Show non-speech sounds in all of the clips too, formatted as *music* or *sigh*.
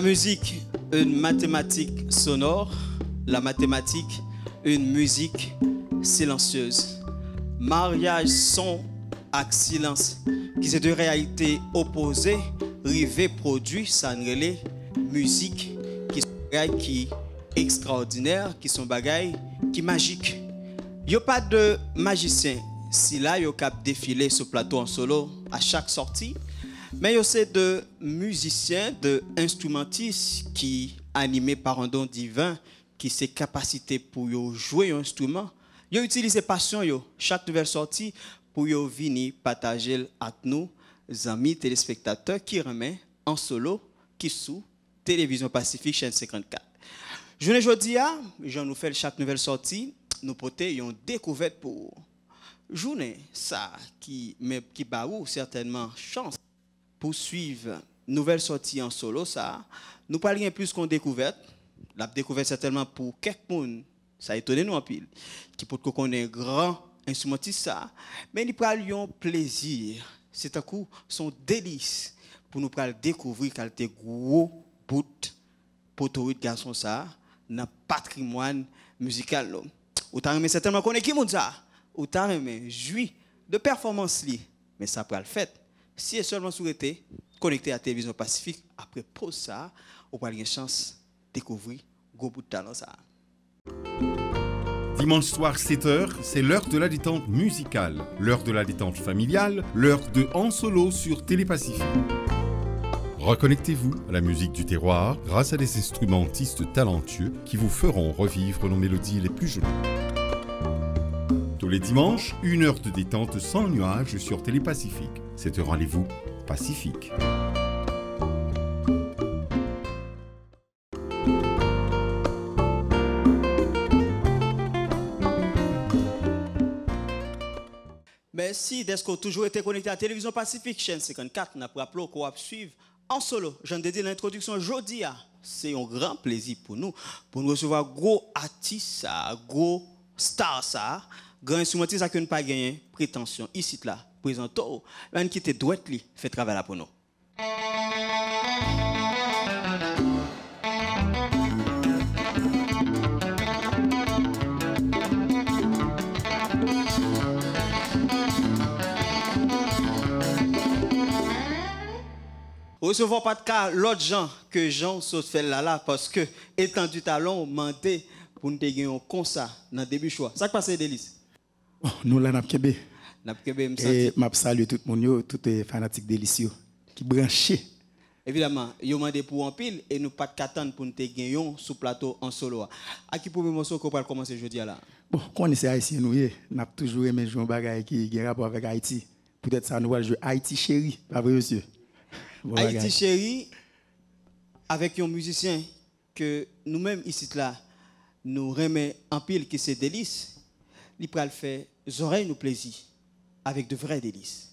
La musique, une mathématique sonore. La mathématique, une musique silencieuse. Mariage, son, avec silence, qui sont deux réalités opposées, rivés produit, ça musique qui sont qui extraordinaires, qui sont bagailles qui magiques. Il n'y a pas de magicien si là, il y a défiler sur plateau en solo à chaque sortie. Mais il y a aussi de musiciens, de instrumentistes qui, animés par un don divin, qui ses capacités pour jouer un instrument, ils utilisent passion yo, chaque nouvelle sortie pour venir partager avec nous, amis téléspectateurs qui remet en solo, qui sous Télévision Pacifique, chaîne 54. Je ne dis je nous fais chaque nouvelle sortie, nous portons une découverte pour journée, ça qui, mais qui certainement chance poursuivre nouvelle sortie en solo, ça, nous parlons plus qu'on découverte. La découverte certainement pour quelqu'un, ça a étonné nous en pile, qui peut connaître un grand instrumentiste ça, mais nous parlions plaisir. C'est un coup son délice pour nous découvrir qu'elle était gros bout pour de garçon ça dans patrimoine musical. Ou t'as certainement connaître qui ça? Ou t'as jouir de performance li, mais ça peut le fait si est seulement souhaité connecté à télévision Pacifique, après pause ça, avoir une chance de découvrir gros. Dimanche soir 7h, c'est l'heure de la détente musicale, l'heure de la détente familiale, l'heure de En Solo sur Télépacifique. Reconnectez-vous à la musique du terroir grâce à des instrumentistes talentueux qui vous feront revivre nos mélodies les plus jolies. Tous les dimanches, une heure de détente sans nuages sur Télépacifique. C'est un rendez-vous pacifique. Merci d'être toujours été connecté à la télévision Pacifique, chaîne 54. Nous avons qu'on va suivre en solo. Je de dire l'introduction aujourd'hui. C'est un grand plaisir pour nous, pour nous recevoir gros artistes, gros stars, grand instrumentiste qui n'a pas gagné prétention ici là présentons, un qui était li fait travail là pour nous. Recevons pas de cas l'autre gens que Jean se fait là là parce que étant du talent monté pour nous gagner comme ça dans début choix. Ça qui passe délice. nous là n'a et je salue tout le monde, tous les fanatiques délicieux qui branchés. Évidemment, ont demandé pour un pile et nous pas de pour nous gagner sur plateau en solo. À qui pour morceau qu'on va commencer jeudi là? Bon, quand on est haïtien, nous, on a toujours aimé jouer un bagage qui a rapport avec Haïti. Peut-être ça nous va jouer Haïti chéri, pas vrai monsieur? *laughs* Haïti chéri avec un musicien que nous-mêmes ici là nous remet en pile qui c'est délice. Il peut le faire, oreilles nous plaisir avec de vrais délices.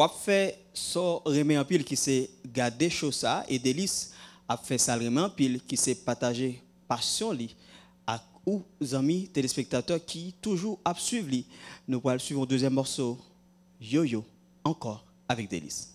Ou a fait so remet en pile qui s'est gardé chose ça et délice a fait ça remet en pile qui s'est partagé passion li à ou amis téléspectateurs qui toujours a suivre li. Nous allons suivre un deuxième morceau Yo Yo encore avec délice.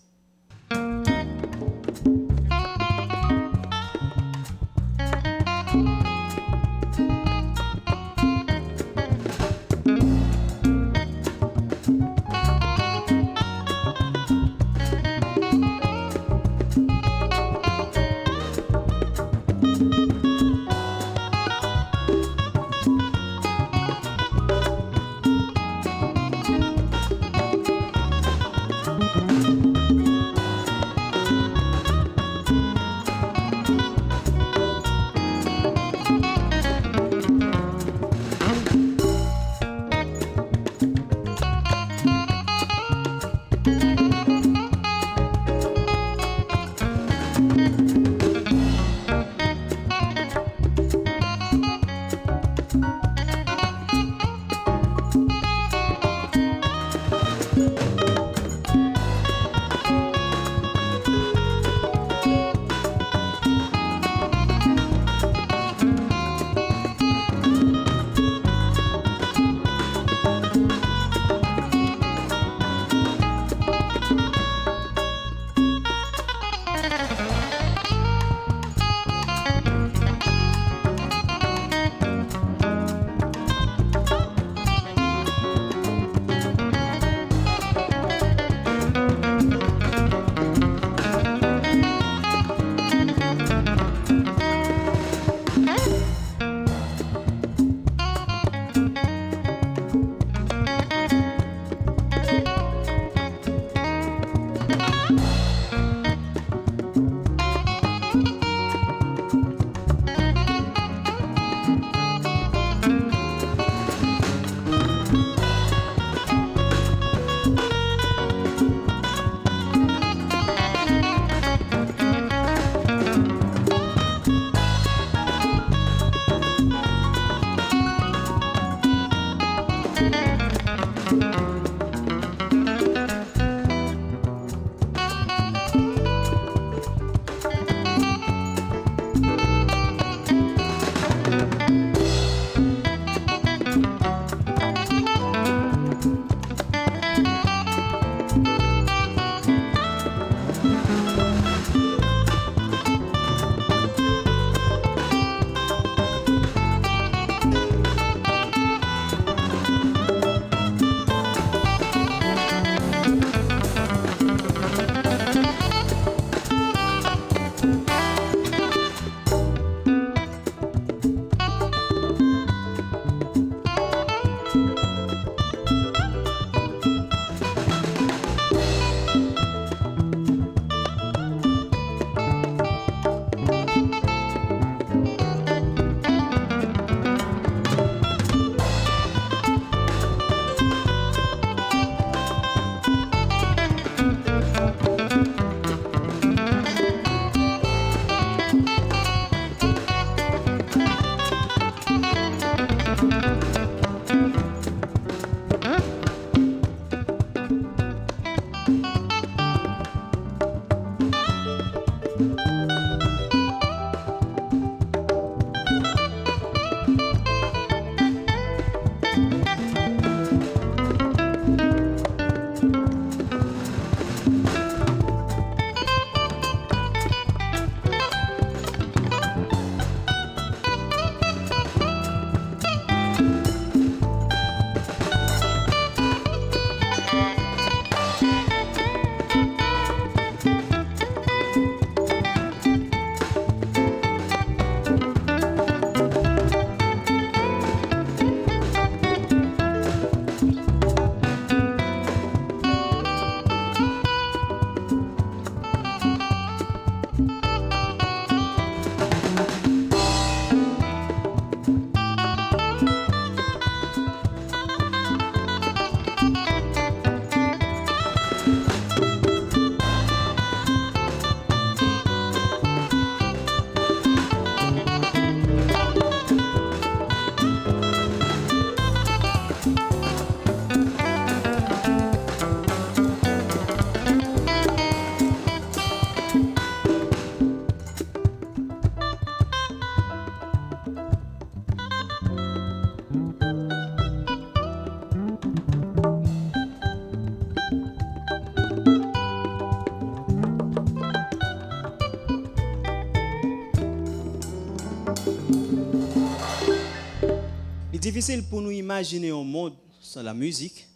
Difficile pour nous imaginer un monde sans la musique,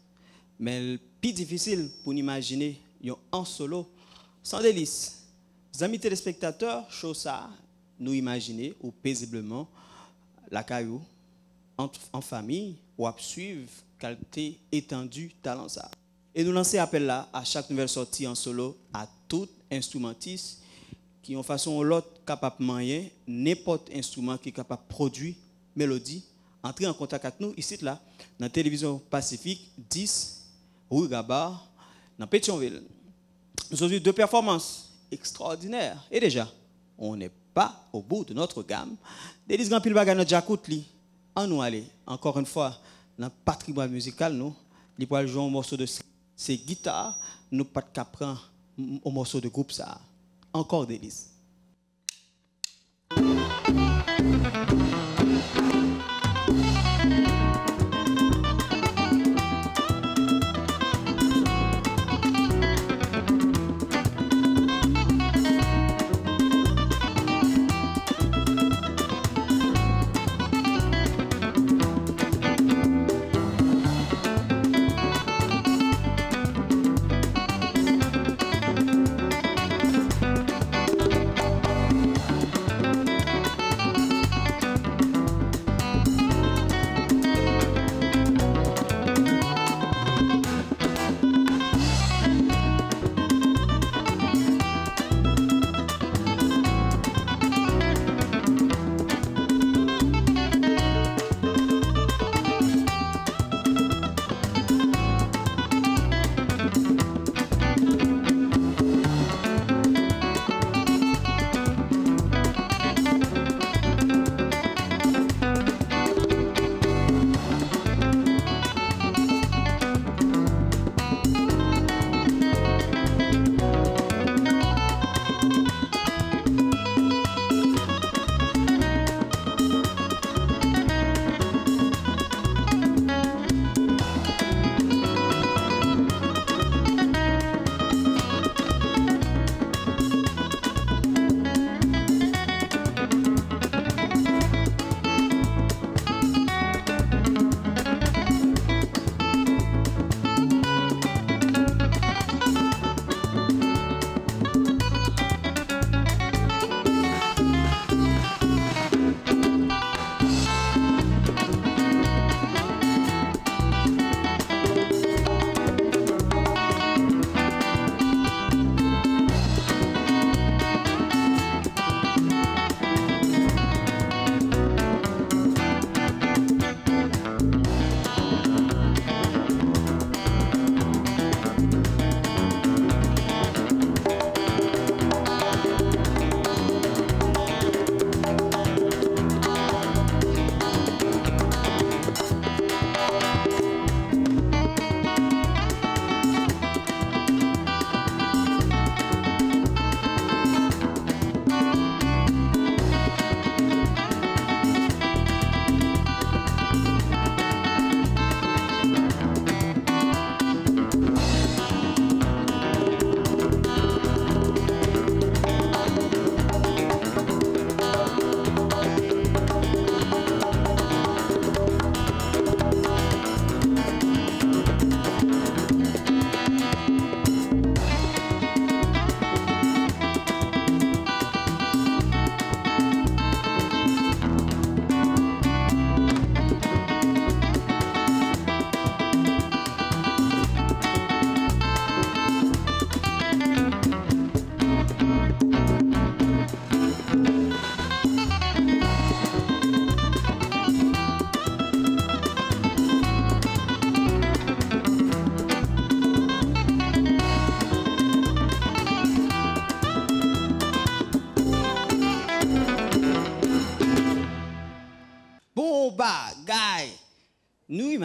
mais plus difficile pour nous imaginer un solo sans délice. Amis téléspectateurs, chose ça, nous imaginer ou paisiblement la caillou en, famille ou à suivre qualité étendue talent ça. Et nous lancer appel là à chaque nouvelle sortie en solo à tout instrumentiste qui en façon ou l'autre capable de n'importe instrument qui est capable de produire mélodie, entrer en contact avec nous ici là dans la télévision Pacifique 10 rue Gabar dans Pétionville. Nous avons eu deux performances extraordinaires et déjà on n'est pas au bout de notre gamme. Des grand pile bagage notre li. En nous aller encore une fois dans le patrimoine musical nous, li pour jouer un morceau de ces guitares, nous pas de prendre un morceau de groupe ça. Encore délice.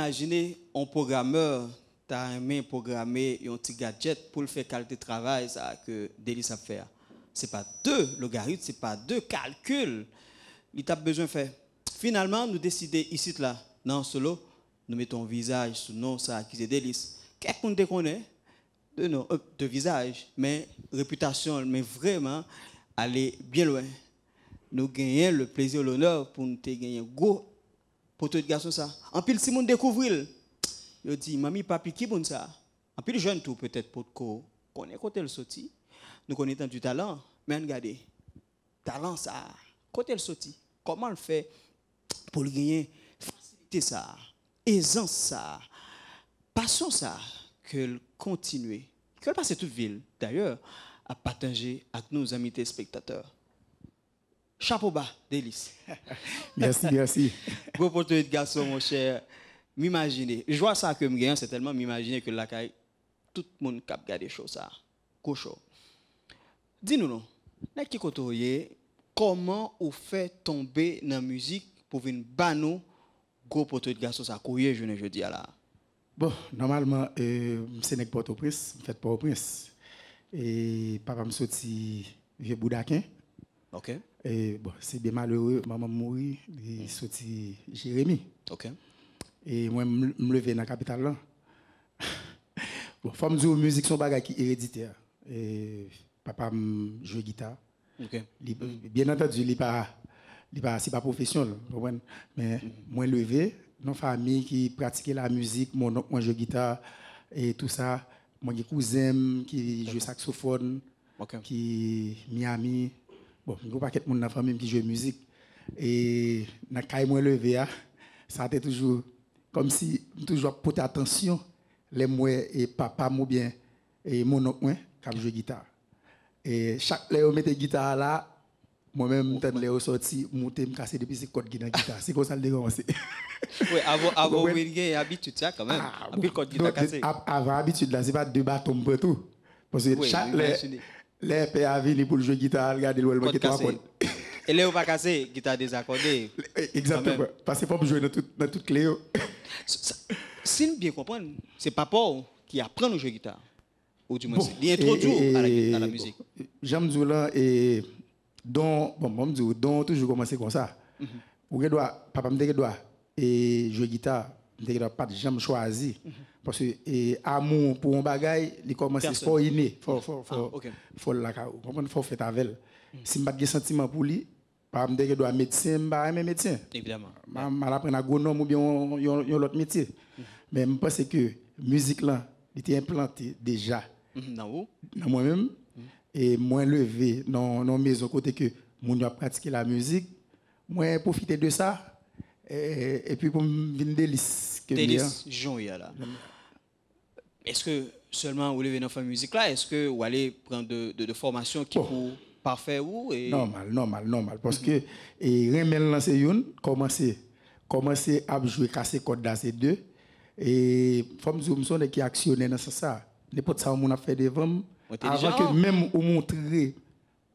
Imaginez un programmeur, tu as aimé programmer un petit gadget pour le faire qualité de travail ça, que Délice a fait. Ce n'est pas deux logarithmes, ce n'est pas deux calculs. Il a besoin de faire. Finalement, nous décidons ici, là, dans solo, nous mettons un visage sur nom, ça, qui est Délice. Quelqu'un qu'on connaît de, nos, de visage, mais réputation, mais vraiment aller bien loin. nous gagnons le plaisir, l'honneur pour nous gagner go pour tout garçon ça. En pile si monde découvrir, il dit mamie papi qui bon ça? En pile jeune tout peut-être pour qu'on connaît côté le sorti. Nous connaissons du talent, mais regardez talent ça, côté le sorti. Comment le fait pour gagner? Faciliter ça, aisance ça, passion ça que continuer, que passer toute ville d'ailleurs à partager avec nos amis téléspectateurs. Chapeau bas, délice. *laughs* Merci, merci. *laughs* Gros pour de garçon, mon cher. M'imaginer. Je vois ça que me gagne, c'est tellement m'imaginer que la caille, tout le monde cap garder choses ça. Cocho. Dis-nous non? Qui comment on fait tomber dans la musique pour venir banou gros pour de garçon ça couiller je ne jeudi à là. Bon, normalement, euh, c'est n'est pas au prince, fait pas au prince. Et papa me sorti vieux Boudaquin. OK. Et bon, c'est bien malheureux, maman mourit, il sorti Jérémy. OK. Et moi, je me lever dans la capitale là. *laughs* bon, faut me dire, musique, son bagage qui est héréditaire. Et papa joue guitare. OK. Li- Bien entendu, il n'est pas, pas, c'est pas professionnel, mais moi levé, dans la famille qui pratiquait la musique, mon oncle moi joue guitare et tout ça, moi j'ai cousin qui joue saxophone, OK. qui Miami, bon, y a pas de monde dans la famille qui joue musique et dans le moi levé, ça a été toujours comme si toujours porter attention les moi et papa ou bien et mon oncle qui joue guitare. Et chaque fois que je guitare là, moi-même, je suis sorti, je me casser depuis ces cordes qui dans la guitare. C'est comme ça que je commencé. Oui, avant, *laughs* avant, il y a habitude ça quand même. Ah, cassé. Avant là, ce pas deux bâtons. Parce que chaque. Les, pères viennent pour jouer guitare, regarder le cordes. Et là, on va casser, guitare désaccordée. Exactement. Parce qu'il faut jouer dans toutes dans toutes clés. Ça- Si nous bien comprendre, c'est papa qui apprend à jouer guitare. Ou du moins, Bon, il introduit à la, et- à la musique. J'aime dire là, et donc, bon, dis, donc, toujours commencer comme ça. Mhm. Ou que doit, papa me dit que doit, et jouer guitare, doit pas jamais choisi. Parce que, et amour pour un bagage, il commence, Mhm. Personne. faut inné, faut, faut, Ah, ok. faut la vous faire avec. Si je n'ai pas de sentiment pour lui, me dit que doit médecin, je pas aimer médecin. Évidemment. Je vais apprendre agronome ou bien un- un un autre métier. Mais je pense que la musique là, elle était implantée déjà Mhm, Non, où? dans moi-même et moins levé dans dans maison côté que mon a pratiqué la musique moi profiter de ça et, et puis pour me délice y a là. Est-ce que seulement vous levez dans la musique là, est-ce que vous allez prendre de, de, de formations qui Bon. pour parfaire ou et normal normal normal. Parce que et remel c'est une commencer commencer à jouer casser code là c'est deux. Et comme je me qui actionner dans ça n'importe ça on a fait devant avant que même ou montrer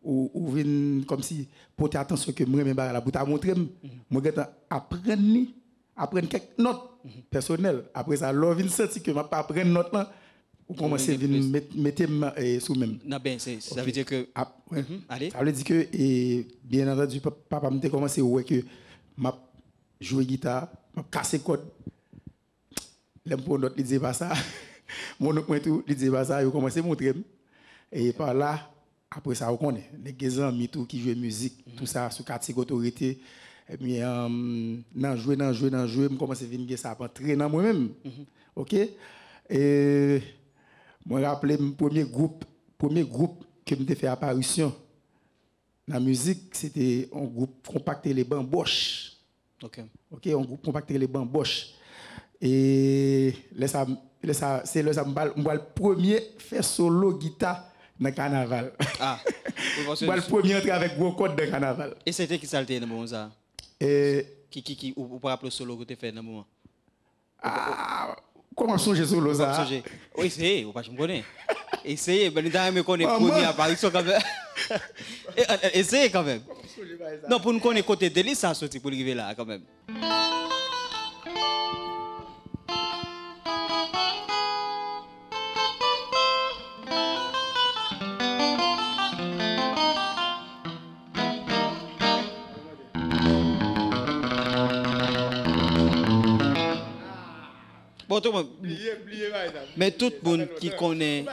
ou, ou comme si porter attention que moi même là pour t'a montrer. Moi gata apprendre ni apprendre quelques notes personnelles. Après ça, l'ouvre une sortie que je pas prendre notes là. Ou commencer à mettre sous même. Non, ben, okay. ça veut dire que. Ah, ouais. mm -hmm. Allez. Ça veut dire que, et, bien entendu, papa m'a commencé à ouais, que m'a joué guitare, m'a cassé code. L'aime pour note, il disait pas ça. *laughs* Mon autre point tout, il disait pas ça, il commencé à montrer. Et par là, après ça, on connaît. Les gens, tout qui jouent musique, mm -hmm. tout ça, sous quartier autorité. E mi um, nan jwe, nan jwe, nan jwe, m komanse vin gen sa apan tre nan mwen men. Mm -hmm. Ok? E mwen rappele m premier group, premier group ke m te fe aparisyon nan müzik, se te an group kompakte le ban bosh. Ok. Ok, an group kompakte le ban bosh. E le sa, *laughs* le sa, se le sa m bal, m bal premier fe solo gita nan kanaval. Ah. m bal premier entre avek gwo kote nan kanaval. E se te ki salte nan bon za? Et... Qui, qui, qui, ou, ou pas rappeler solo que tu fait dans le moment Ah, comment songer solo ça Oui, essayez, ou pas, je me connais. *laughs* Essayez, ben, nous avons connu la première apparition quand même. *laughs* Eh, eh, eh, essayez quand même. Non, pour nous connaître côté délice, ça sorti pour arriver là quand même. Mais tout le monde qui connaît,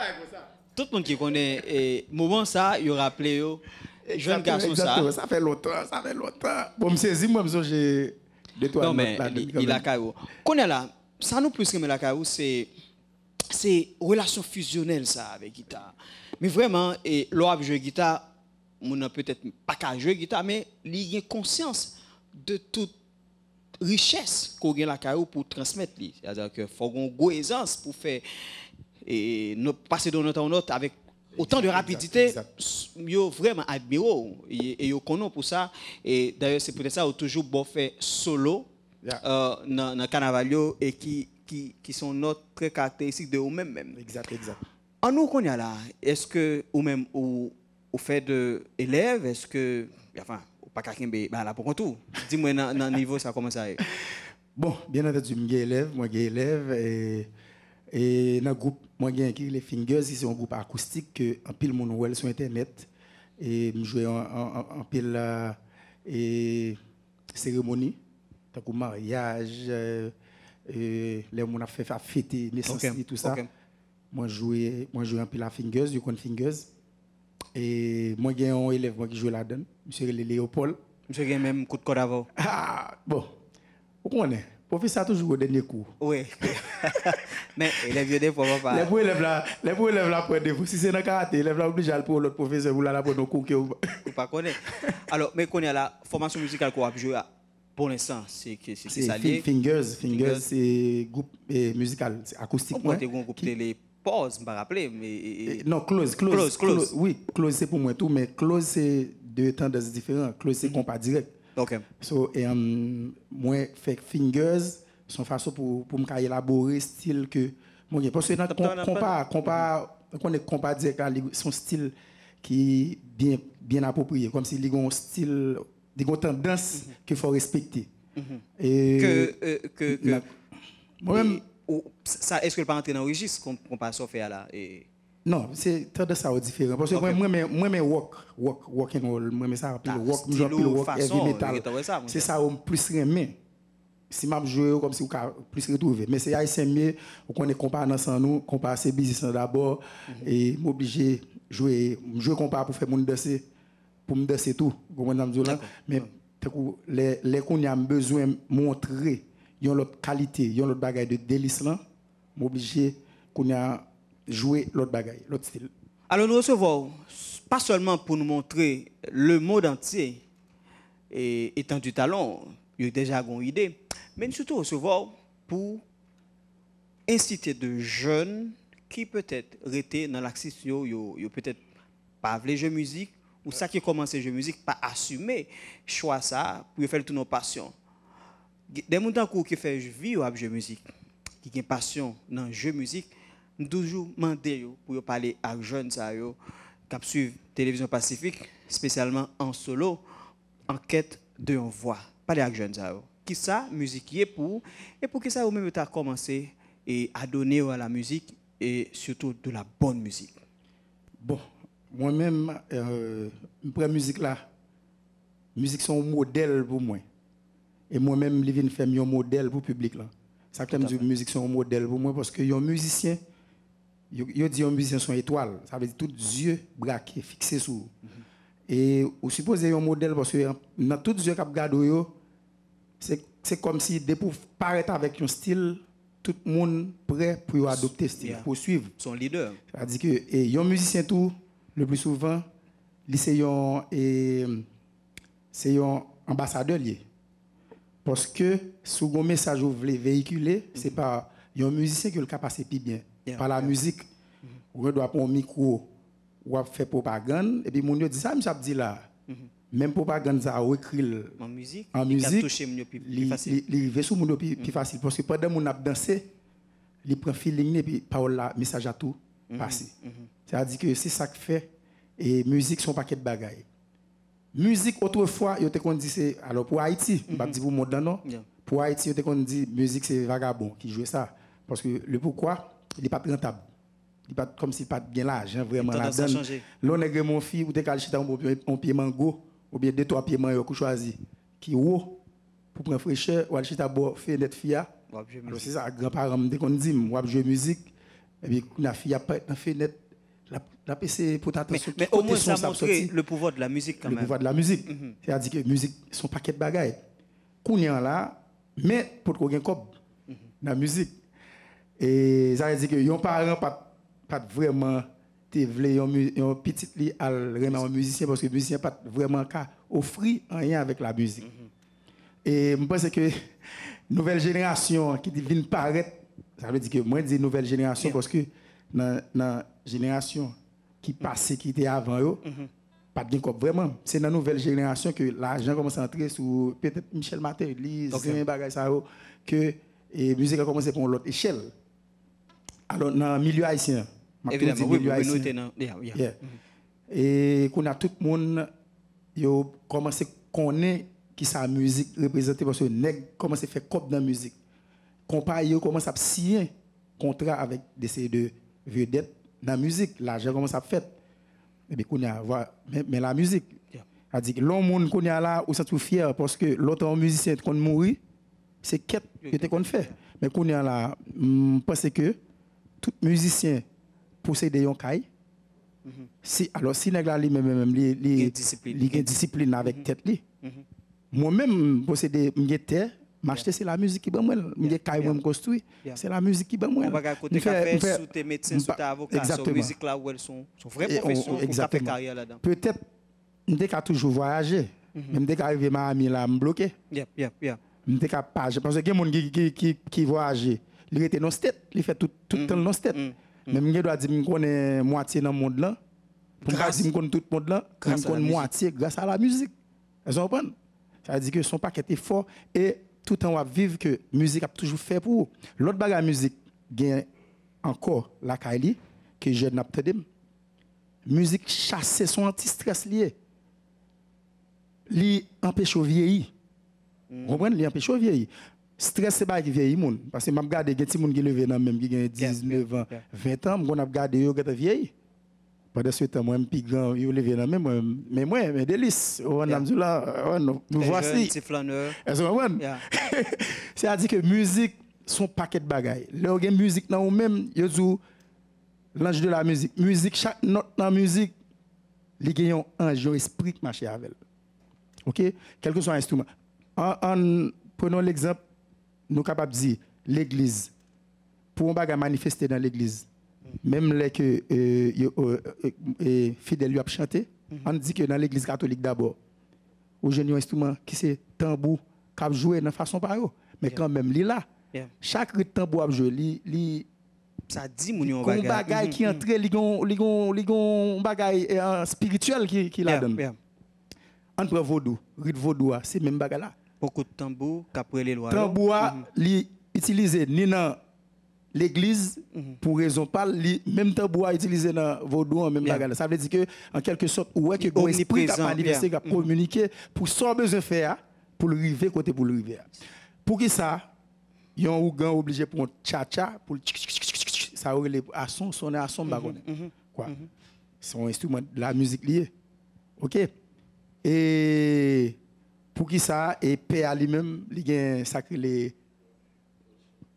tout le monde qui connaît, et moment ça, il aura appelé yo, jeune garçon ça. ça fait longtemps, ça fait longtemps. Bon, me saisi, moi, me j'ai deux, trois Non, mais il, quand il a même. caillou. Qu'on est là, ça nous plus que la caillou, c'est c'est relation fusionnelle ça avec guitare. Mais vraiment, et l'on jouer guitare, on n'a peut-être pas qu'à jouer guitare, mais il a conscience de toute richesse qu'on a la caillou pour transmettre. C'est-à-dire qu'il faut une grande aisance pour faire et nous passer de notre en autre avec autant de rapidité. Yo vraiment admiré et, et yo connaît pour ça. Et d'ailleurs, c'est peut-être ça, toujours bon fait solo Yeah. euh, dans carnaval yo, et qui, qui, qui sont notre très caractéristiques de vous-même. Même. Exact, exact. En nous qu'on y a là, est-ce que ou même ou, ou fait de élève, est-ce que enfin pas quelqu'un ben là pour tout. Dis-moi dans dans niveau ça comment ça est. Bon, bien entendu, je suis élève, moi je suis élève et et dans le groupe moi j'ai les Fingers, c'est un groupe acoustique que en pile mon well sur internet et je jouais en, en, en- pile euh, et cérémonie, tant que mariage euh, et les gens a fait fêter naissance Ok, et tout ça. ok. Moi jouais moi jouais en pile à Fingers, du con Fingers et moi j'ai un élève moi qui joue là-dedans, monsieur Léopold. Monsieur gagne même coup de corde avant. Ah, bon. Vous connaissez, professeur a toujours au dernier coup. Oui. *laughs* Mais élève yo des fois Les pas. pour élèves là, les pour élèves là des fois. Si c'est dans le karaté, les là obligé à aller pour l'autre professeur ou là pour nos cours que vous- ou pas connaître. Alors, mais a la formation musicale qu'on a joué à- pour l'instant, c'est que c'est ça. Fingers, Fingers. C'est groupe eh, musical, c'est acoustique. On peut ouais, te groupe qui- les pauses, je me rappeler mais Eh, Non, close, close, Close, close. Oui, close c'est pour moi tout, mais close c'est deux tendances différentes. Close Mm-hmm. c'est compas direct. OK. So, et, um, moi, fait fingers, son façon pour, pour me élaborer style que, moi, parce que dans compas, compas, on est compas direct, son style qui est bien, bien approprié, comme si il a un style, il a une tendance qu'il faut respecter. Et Mm-hmm. Que euh, que que moi-même, ça est-ce que le pas entrer dans le registre qu'on qu'on passe au faire là et? Non, c'est tendance ça différent. Parce que Ok. moi, moi, moi, rock, rock, rock and roll, moi, mais ça rappelle Ah, j'appelle ou rock, façon, heavy metal. C'est ça, on plus remet. Si m'a joué comme si vous ka plus retrouver mais c'est haïtien mieux on connaît compas dans sans nous compas c'est business d'abord Mhm. et m'obliger jouer jouer compas pour faire mon danser pour me danser tout vous comprenez mais les les qu'on a besoin montrer yon l'autre qualité yon l'autre bagaille de délice là m'obliger qu'on a jouer l'autre bagaille l'autre style Alors nous recevons pas seulement pour nous montrer le monde entier et étant du talent, il y a déjà une idée, mais surtout recevoir pour inciter de jeunes qui peut-être étaient dans yo peut-être pas les jeux musique ou ça qui commence les jeux musique pas assumer choix ça pour faire tout nos passions. Des gens qui fait vie au jeu musique, qui ont passion dans le jeu musique, toujours demander pour parler à jeunes qui suivent télévision Pacifique spécialement en solo en quête de voix. Parler à jeunes qui ça musique est pour? Et pour que ça vous même tu commencé et à donner à la musique et surtout de la bonne musique. Bon, moi-même, euh, prends musique là. Musique c'est un modèle pour moi. Et moi-même, je viens faire un modèle pour le public là. Ça que dit musique c'est un modèle pour moi parce que un musicien, il dit un musicien sont étoiles. Ça veut dire tout yeux braqués, fixés sur. vous. Et vous supposez un modèle parce que dans tout yeux qui regardent c'est comme si dès pour paraître avec un style, tout le monde prêt pour adopter ce style, Yeah. pour suivre. son leader C'est-à-dire que et un musicien tout le plus souvent c'est un ambassadeur lié. Parce que si un message que vous voulez véhiculer, c'est pas un musicien qui le passer plus bien. Yeah. Par la musique, on doit prendre un micro ou faire propagande et puis mon dit ça a dit là. Même propagande ça ou écrit en musique en il a musique, li rive sous moun plus plus facile parce que pendant mon a dansé, il prend feeling et puis parole là message à tout passer. C'est-à-dire que c'est ça que fait et musique son paquet de bagailles. Musique autrefois, yo te kon dit c'est alors pour Haïti, mm pas dire pour monde non? Yeah. Pour Haïti, yo te kon dit musique c'est vagabond qui joue ça parce que le pourquoi, il est pas rentable. Il pas comme s'il pas bien l'argent vraiment la donne. L'on est mon fille ou te kal chita un pied mango ou bien deux trois pieds mango qu'on choisi qui haut pour prendre fraîcheur ou aller chita boire fenêtre fia. Alors c'est ça grand-parent me dit qu'on dit moi jouer musique et puis la fille a pas dans fenêtre la c'est pour Mais, mais au moins, ça a montré le pouvoir de la musique quand le même. pouvoir de la musique. C'est-à-dire que la musique, son paquet de bagailles. Kounyan là, mais pour qu'on gagne comme dans la musique. Et ça veut dire que yon parent pas pas vraiment te vle yon petit li al remen un musicien parce que le musicien pas vraiment qu'à offrir rien avec la musique. Et je pense que nouvelle génération qui vient paraître, ça veut dire que moi je dis nouvelle génération parce que dans la génération qui passait, qui était avant eux, pas de comme vraiment. C'est dans la nouvelle génération que l'argent commence à entrer sur peut-être Michel Maté, Lise, okay. ça yo, que la musique a commencé pour l'autre échelle. Alors dans le milieu haïtien, Évidemment, oui, milieu oui, oui, nous haïtien. étions dans- yeah, yeah. Yeah. Et qu'on a tout le monde yo commencé à connaître qui sa musique représentée parce que nèg commence à faire cop dans la musique. Compagnie commence à signer contrat avec des de vedettes dans la musique, l'argent commence à faire. Voir mais, mais la musique a dit que l'homme qu'on a là ou sont tout fier parce que l'autre musicien qu'on mourir c'est quête que qu'on fait. Mais qu'on a là je pense que tout musicien possède un caille si, alors, si nèg la li même Gen discipline. avec tête li. Moi-même posséder m'gé terre, m'acheter c'est la musique qui ban moi, m'gé caille moi me construit, c'est la musique qui ban moi. On va côté café, sous tes médecins, sous tes avocats, sur Exactement. musique là où elles sont, sont vraies Et on- professions pour faire exactement. carrière là-dedans. Peut-être m'dé ka toujours voyager. Même dès qu'arrivé Miami là, me bloqué. Yep, yep, yep. M'dé ka pas, je pense que quelqu'un qui qui qui qui voyage, il était dans state, il fait tout tout le temps dans state. Mais m'gé doit dire me connaît moitié dans le monde là. Pour me dire me connaît tout le monde là, me musique. moitié grâce à la musique. Vous comprenez? Ça veut dire que son paquet est fort et tout le temps on va vivre que musique a toujours fait pour vous. L'autre bagage musique gagne encore la Kylie que je n'ai pas Musique chasser son anti-stress lié. Li empêche au vieillir. Vous comprenez Li empêche au vieillir. Stress c'est pas qui vieillit moun parce que m'a regardé des petits moun qui levé dans même qui gagne 19 ans, yeah. 20 ans, on a regardé yo qui vieilli. Pendant ce temps moi plus grand, yo levé dans même mais moi mais délice. On a Yeah. là, oh, nous voici. comprenez? Yeah. *laughs* C'est-à-dire que musique, son paquet de bagailles. Là, vous avez musique dans vous-même, vous avez l'ange de la musique. Musique, chaque note dans la musique, il y a un ange, un esprit qui marche avec. OK? Quel que soit l'instrument. En, en- prenons l'exemple, nous sommes capables de dire l'église. Pour un bagage manifester dans l'église, même les que euh, euh, euh, fidèles lui a chanté, on dit que dans l'église catholique d'abord, ou j'ai un instrument qui c'est tambour qui a joué de façon par eux. Mais quand même, il là. Chaque tambour a joué, li Ça dit, mon bagay qui entre, li gon li gon li gon bagay euh, spirituel qui qui la donne. prend vaudou, rythme vaudou c'est même bagay là. Beaucoup de tambour, qu'après les lois. Tambour a, li utilisé ni dans l'église pour raison pas même tambour a utilisé dans vaudou en même Yeah. Ça veut dire que en quelque sorte ouais que bon esprit qui manifesté, qui communiqué pour ça besoin faire pour le river côté pour le river. Pour qui ça? Yon ougan obligé pour un pour tchic, tchic, tchic, ça aurait les à son sonner à son bagonne. Quoi? C'est un instrument de la musique liée. OK? Et pour qui ça? Et père lui-même il gagne sacré les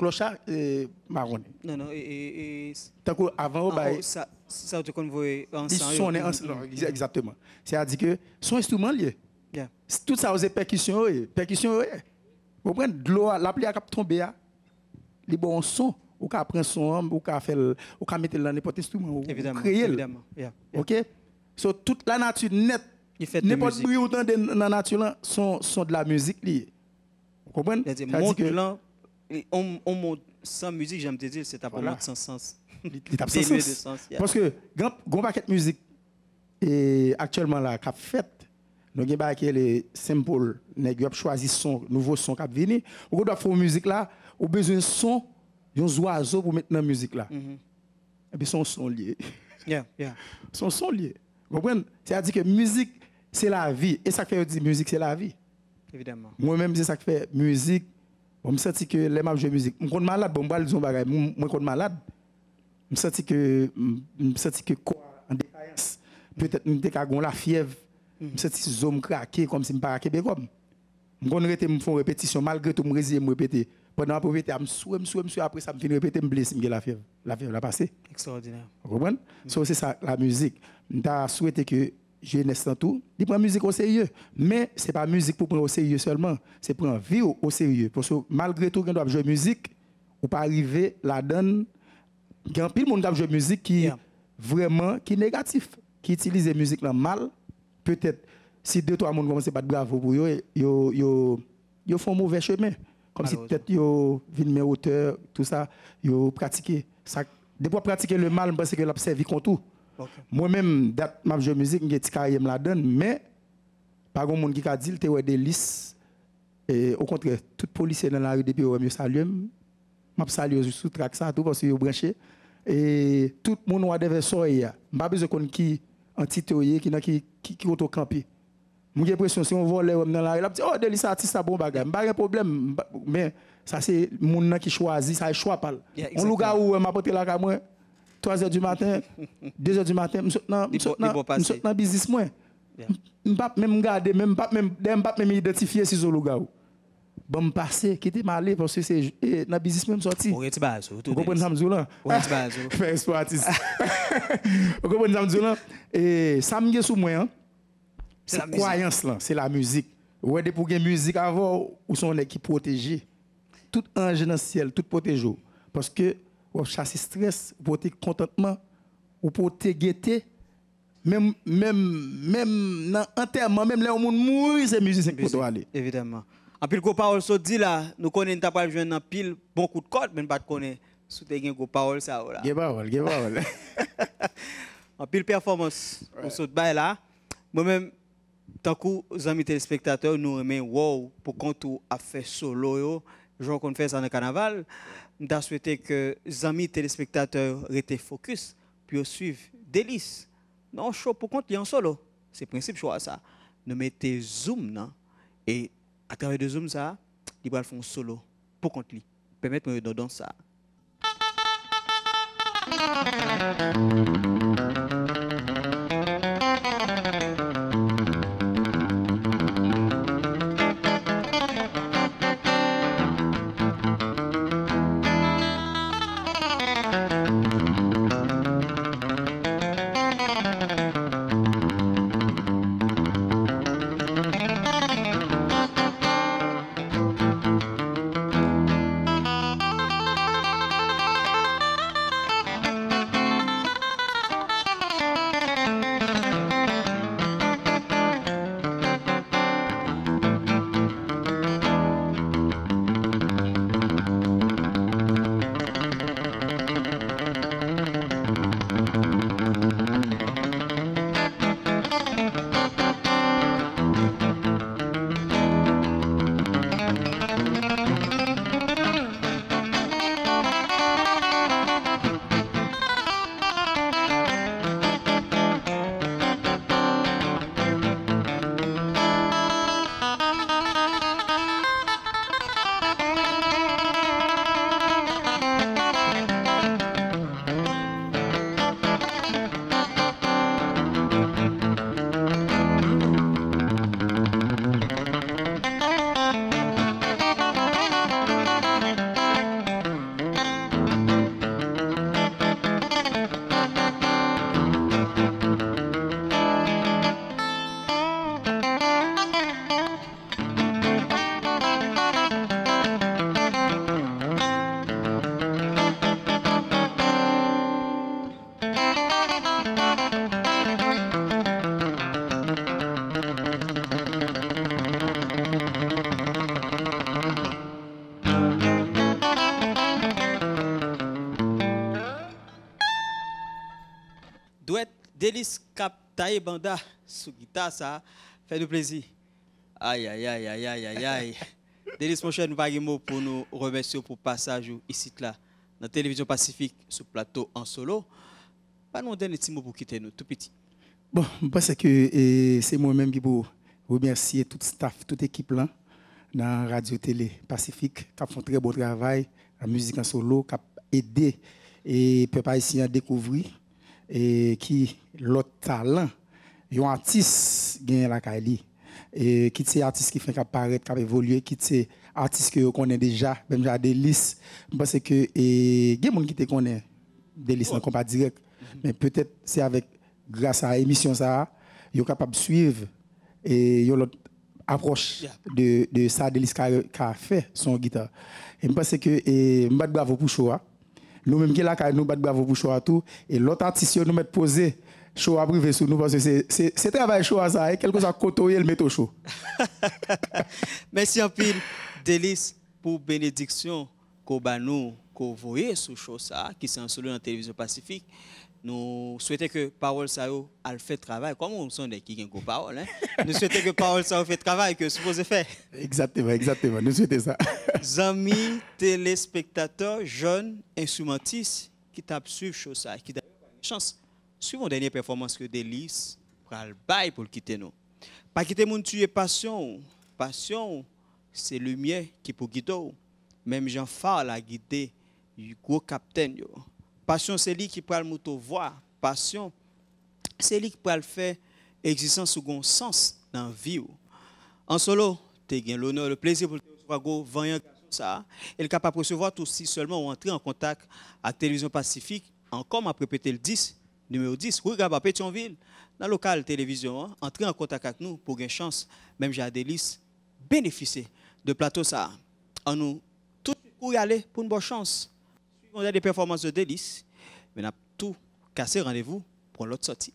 clochard et marron. Non, non, et, et, Tant que avant au en bail haut, ça, ça te convoie ils ensemble. sont ensemble exactement. C'est-à-dire que son instrument lié. Yeah. Tout ça aux percussions, percussions. Vous prenez de l'eau, la pluie a cap tomber, les bons son, ou prendre son, ou ka faire, ou ka mettre dans n'importe instrument, ou Évidemment, créer. évidemment. Yeah, yeah. OK? So toute la nature nette, n'importe musique. bruit autant dans la nature sont sont de la musique liée. Vous comprenez? C'est-à-dire, Ça veut dire monte que là, et on, on monte sans musique, j'aime te dire, c'est un peu Voilà. sans sens. il tape sans sens. sens, yeah. Parce que grand grand paquet de musique et actuellement là qu'a fait nous avons les nèg yo ap choisi son nouveau son qui venir ou doit faire musique là ou besoin de son yon oiseau pour mettre dans la musique là Mhm. et puis son son lié Yeah, yeah. *laughs* son son lié vous comprenez? C'est-à-dire que musique c'est la vie et ça fait dire musique c'est la vie Évidemment. moi-même c'est ça qui fait musique on me senti que les m'a jouer musique me malade bon bal disons bagay moi kon malade me senti que me senti que quoi en défaillance peut-être me t'ai la fièvre me senti zone craqué comme si me pas craqué comme Je rete me font répétition malgré tout me résilier me répéter. Pendant que je répéter, je me souhaite, me me souhaite après ça me finit répéter, me blesse, me la fièvre. La fièvre la passé. Extraordinaire. Vous comprenez? So, c'est ça, la musique. Je souhaité que jeunesse dans tout, il prend la musique au sérieux. Mais ce n'est pas la musique pour prendre au sérieux seulement, c'est prendre vie au, au sérieux. Parce que malgré tout, quand on doit jouer musique, on pas arriver la donne. Il y a un pile monde qui joue musique qui Yeah. vraiment qui négatif, qui utilise la musique là mal. Peut-être si deux trois monde commencent à pas de bravo pour eux, yo font mauvais chemin. Comme si peut-être yo viennent mes hauteur, tout ça, yo pratiquer ça. Depuis pratiquer le mal, parce que l'a servi contre tout. Moi-même, date m'a joué musique, j'ai petit carrière la donne, mais pas grand monde qui a dit, tu des listes. Et au contraire, tout policier dans la rue depuis que je salue, m'a salué sous track ça tout parce que branché et tout le monde a devait sortir. M'a besoin qu'on qui antitoyer qui qui qui auto camper. J'ai l'impression si on volait dans la rue, dit oh Delis artiste ça bon bagage. Pas de problème mais ça c'est monde qui choisit, ça e choix pas. On louga où m'a porté la moi 3h du matin, *laughs* 2h du matin, je suis dans dans business. Je pas même garder, même pas même identifier si lugar. où. Bon passer, quitter m'aller parce que c'est eh, dans business même sorti. *laughs* *laughs* Vous comprenez ça c'est pas ça. Vous comprenez ça Et ça me sous moi hein. C'est la croyance c'est la musique. Ouais, pour gagner musique avant, ou sont les qui protégés. Tout ange dans le ciel, tout protégé. Parce que ou chasser stress, ou porter contentement, ou porter gaieté. Même même même dans enterrement, même là où monde mourir, c'est musique pour toi aller. Évidemment. En pile, ko parole so dit là, nous connaissons pas jouer en pile bon coup de code, mais pas de connaître sous te gen ko parole ça là. Gé parole, gé parole. *laughs* En pile performance, on saute bail là. Moi-même, tant que amis téléspectateurs, nous aimons wow pour quand tout a fait solo genre qu'on fait ça dans le carnaval, m'ta souhaité que les amis téléspectateurs restent focus puis suivre délice. Non show pour compte en solo. C'est le principe choix ça. Nous mettez zoom non et à travers de zoom ça, il va faire solo pour compte li. Permettre de danser ça. Douette, délice cap taille banda sous guitare ça fait du plaisir. Aïe aïe aïe aïe aïe aïe aïe. *laughs* délice mon cher, nous mots pour nous remercier pour passage ici là dans la télévision Pacifique sur plateau en solo. Pas nous dernier petit mot pour quitter nous tout petit. Bon, je pense que eh, c'est moi-même qui pour remercier tout le staff, toute l'équipe là, dans Radio Télé Pacifique, qui a fait un très beau travail, la musique en solo, qui a aidé et peuple haïtien à découvrir et qui l'autre talent, un artiste gagne la Kali. et qui c'est artiste qui fait apparaître, qui évoluer, qui c'est artiste que connaît déjà, même j'ai des listes. Parce que et il y a des gens qui te connaissent des listes en combat direct, mais peut-être c'est avec grâce à l'émission ça, ils sont capables de suivre et ont l'autre approche de, de ça, de qui a fait son guitare. Et je pense que et bravo pour choix. Nous-mêmes qui là, nous bravo pour choix tout. Et l'autre artiste, nous mettre posé à privé sur nous parce que c'est travail à ça. Quelque chose à côtoyer, le mettre au chaud. *laughs* Merci en pile, Délice, pour bénédiction qu'on nous, qu'on voyait sur show ça, qui s'est en la télévision Pacifique nous souhaitons que parole ça a fait travail. Comme on sonne qui a parole hein? nous souhaitons que parole ça fait travail que supposé faire. Exactement exactement. Nous souhaitons ça. Amis téléspectateurs jeunes instrumentistes qui tapent suivre chose ça qui une chance suivons dernière performance que Délice le bail pour quitter nous. Pas quitter mon tuer passion. Passion c'est lumière qui pour guider. Même Jean Phare l'a guidé du gros capitaine Passion, c'est lui qui peut le voir. Passion, c'est lui qui peut le faire existence un sens dans la vie. En solo, tu as l'honneur, le plaisir pour recevoir ça. Et capable de recevoir tout si seulement entrer en contact la télévision Pacifique, encore m'a répété le 10, numéro 10, regarde à Pétionville, dans le local télévision, hein, entrer en contact avec nous pour une chance, même j'ai délice, bénéficier de plateau ça. En nous, tout pour y aller pour une bonne chance on a des performances de délices, mais on a tout cassé rendez-vous pour l'autre sortie.